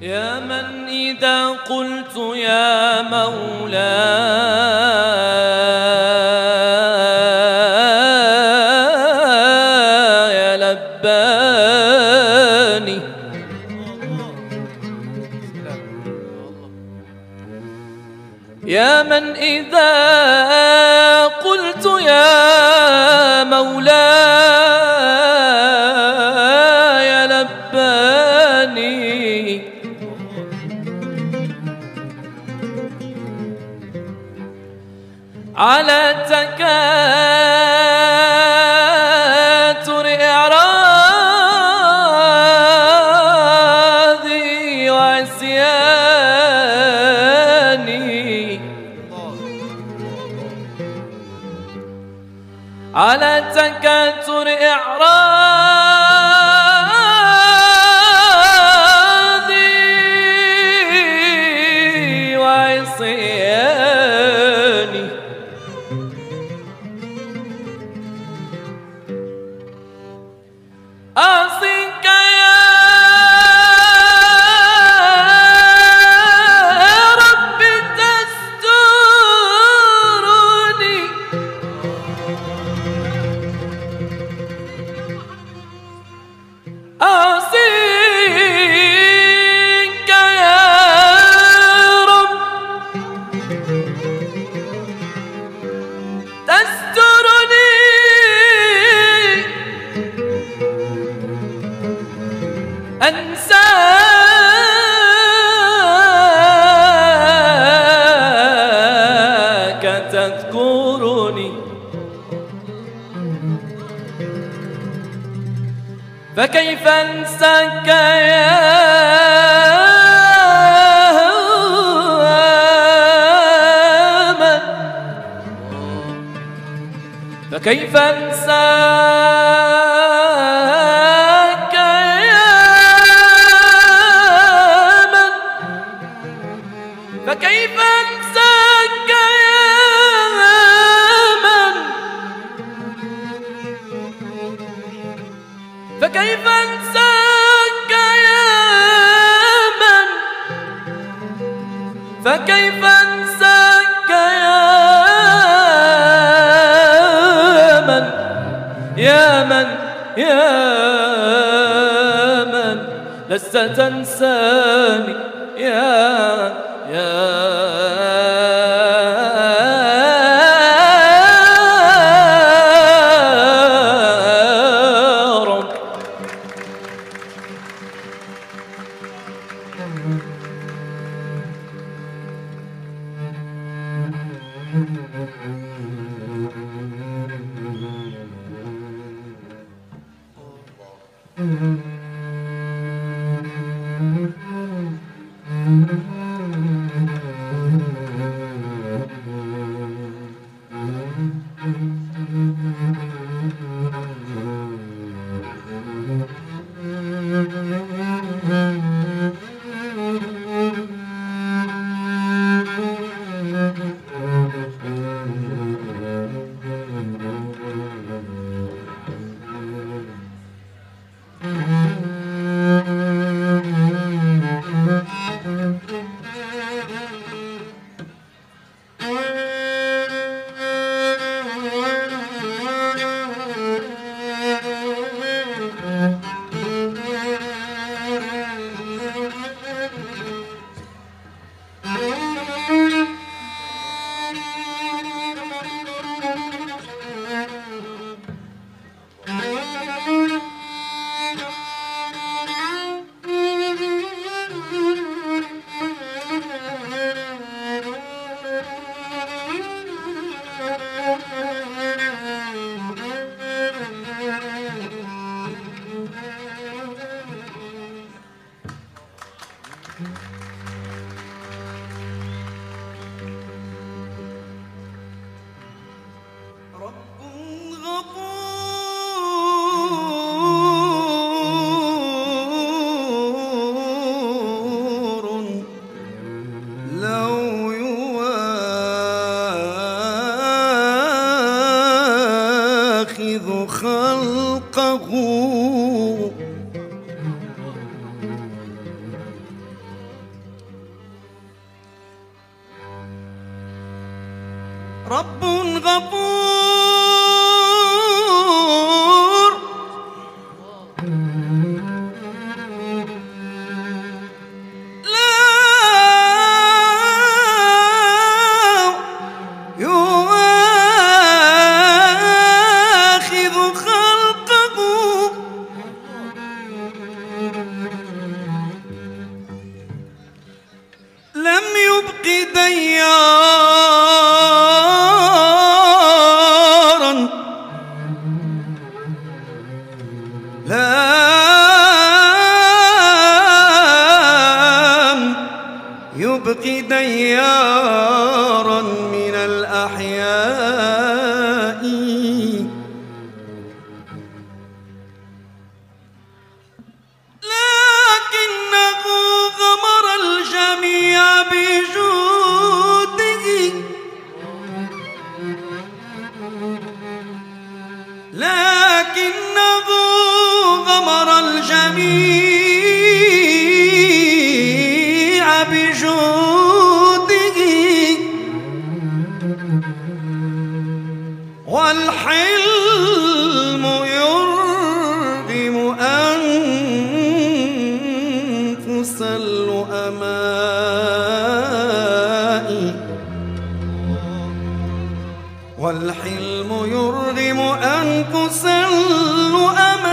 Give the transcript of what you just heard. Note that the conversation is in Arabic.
يا من إذا قلت يا مولاي لباني. يا من إذا قلت يا مولاي على تكاتر إعراضي وعصياني. على تكاتر تذكرني. فكيف أنساك يا من فكيف أنساك فكيف أنساك يا من يا من؟ يا من؟ لست تنساني. يا يا Mm-hmm. Mm-hmm. خلقه رب غفور لكنه غمر الجميع بجوده. والحلم والحلم يرغم أنفس اللؤماء